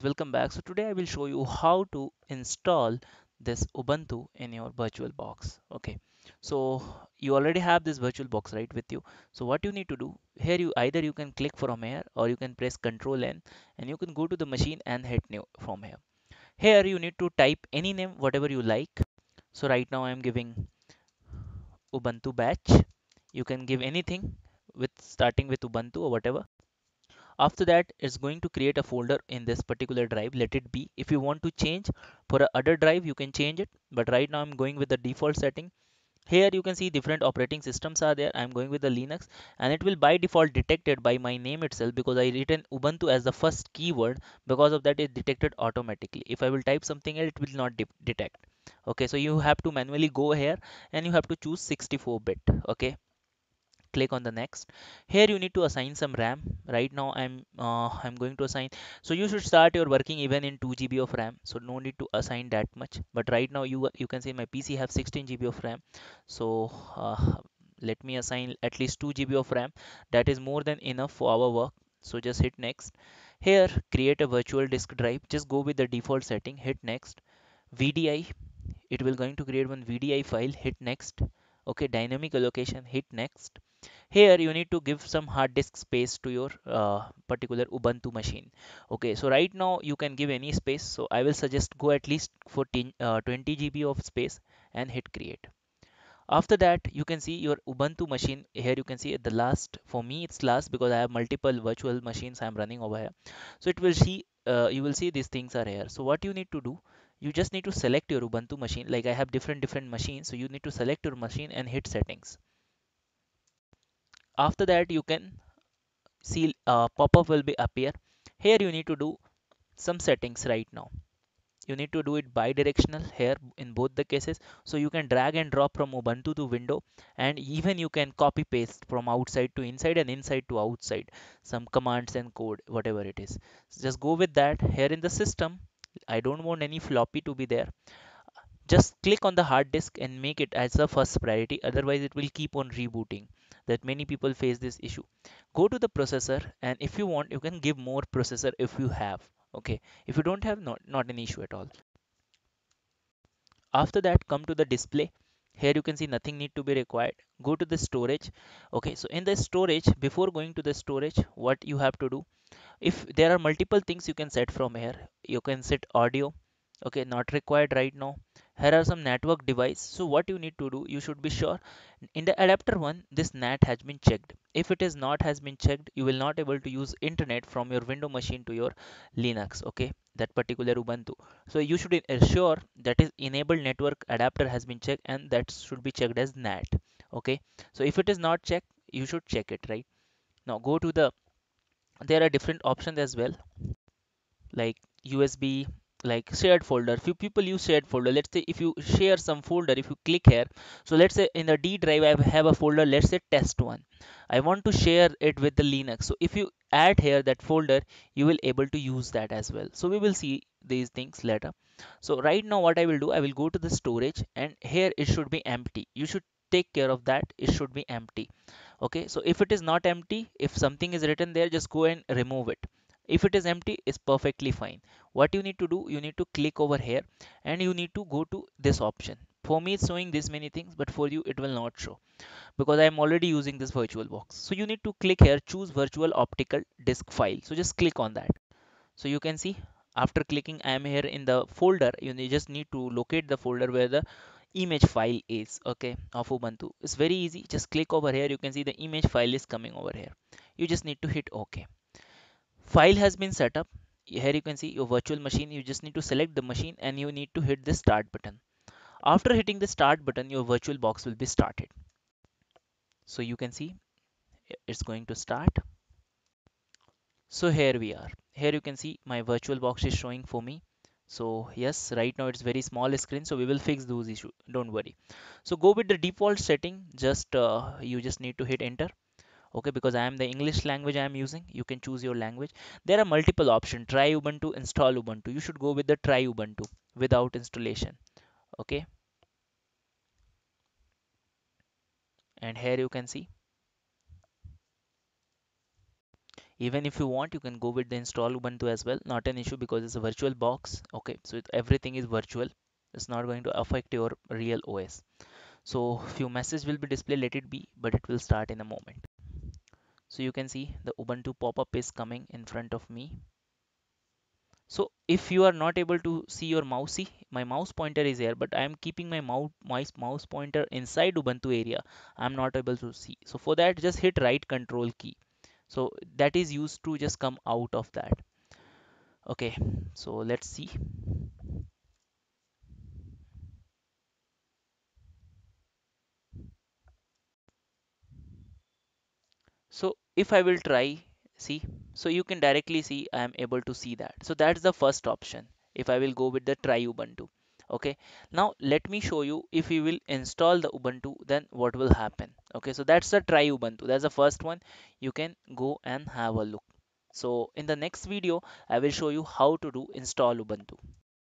welcome back. So today i will show you how to install this ubuntu in your virtualbox okay. So you already have this virtualbox right with you. So what you need to do here you either you can click from here or you can press control n and you can go to the machine and hit new from here. Here you need to type any name whatever you like. So right now i am giving ubuntu batch. You can give anything with starting with ubuntu or whatever after that it's going to create a folder in this particular drive. Let it be. If you want to change for a other drive you can change it. But right now i'm going with the default setting. Here you can see different operating systems are there. I'm going with the linux and it will by default detected by my name itself because i written ubuntu as the first keyword. Because of that it detected automatically. If i will type something else it will not de detect. Okay so you have to manually go here and you have to choose 64 bit. Okay click on the next. Here you need to assign some ram right now i'm uh, i'm going to assign. So you should start your working even in 2 gb of ram. So no need to assign that much. But right now you you can see my pc have 16 gb of ram. So uh, let me assign at least 2 gb of ram. That is more than enough for our work. So just hit next. Here create a virtual disk drive. Just go with the default setting. Hit next. Vdi it will going to create one vdi file. Hit next. Okay dynamic allocation. Hit next here you need to give some hard disk space to your uh, particular ubuntu machine. Okay so right now you can give any space. So i will suggest go at least for uh, 20 gb of space and hit create. After that you can see your ubuntu machine. Here you can see at the last for me it's last because i have multiple virtual machines i'm running over here. So it will see uh, you will see these things are here. So what you need to do you just need to select your ubuntu machine. Like i have different different machines. So you need to select your machine and hit settings after that you can see uh, pop-up will be appear. Here you need to do some settings right now. You need to do it bi-directional here in both the cases. So you can drag and drop from ubuntu to window and even you can copy paste from outside to inside and inside to outside some commands and code whatever it is. So just go with that. Here in the system i don't want any floppy to be there just click on the hard disk and make it as a first priority. Otherwise it will keep on rebooting. That many people face this issue. Go to the processor and if you want you can give more processor if you have. Okay? If you don't have not not an issue at all. After that come to the display. Here you can see nothing need to be required. Go to the storage. Okay so in the storage before going to the storage what you have to do if there are multiple things you can set from here. You can set audio. Okay not required right now here are some network device. So what you need to do you should be sure in the adapter one this NAT has been checked. If it is not has been checked you will not able to use internet from your window machine to your linux okay? That particular ubuntu. So you should ensure that is enable network adapter has been checked and that should be checked as NAT okay? So if it is not checked you should check it right? Now go to the there are different options as well like USB like shared folder. Few people use shared folder. Let's say if you share some folder if you click here so let's say in the D drive I have a folder let's say test one. I want to share it with the Linux. So if you add here that folder you will able to use that as well. So we will see these things later. So right now what I will do I will go to the storage and here it should be empty. You should take care of that. It should be empty. Okay? So if it is not empty if something is written there just go and remove it if it is empty it's perfectly fine. What you need to do you need to click over here and you need to go to this option. For me it's showing this many things but for you it will not show because i am already using this virtual box. So you need to click here choose virtual optical disk file. So just click on that. So you can see after clicking i am here in the folder. You just need to locate the folder where the image file is okay of ubuntu. It's very easy. Just click over here. You can see the image file is coming over here. You just need to hit ok file has been set up. Here you can see your virtual machine. You just need to select the machine and you need to hit the start button. After hitting the start button your virtual box will be started. So you can see it's going to start. So here we are. Here you can see my virtual box is showing for me. So yes right now it's very small screen so we will fix those issues don't worry. So go with the default setting. Just uh, you just need to hit enter okay because i am the english language i am using you can choose your language. There are multiple options try ubuntu install ubuntu. You should go with the try ubuntu without installation. Okay? And here you can see. Even if you want you can go with the install ubuntu as well. Not an issue because it's a virtual box. Okay so it, everything is virtual. It's not going to affect your real os so few messages will be displayed let it be but it will start in a moment so you can see the ubuntu pop-up is coming in front of me. So if you are not able to see your mouse see my mouse pointer is here but i am keeping my mouse my mouse pointer inside ubuntu area. I'm not able to see. So for that just hit right control key. So that is used to just come out of that. Okay. So let's see so if i will try see so you can directly see i am able to see that. So that's the first option if i will go with the try ubuntu okay? Now let me show you if we will install the ubuntu then what will happen okay? So that's the try ubuntu that's the first one. You can go and have a look. So in the next video i will show you how to do install ubuntu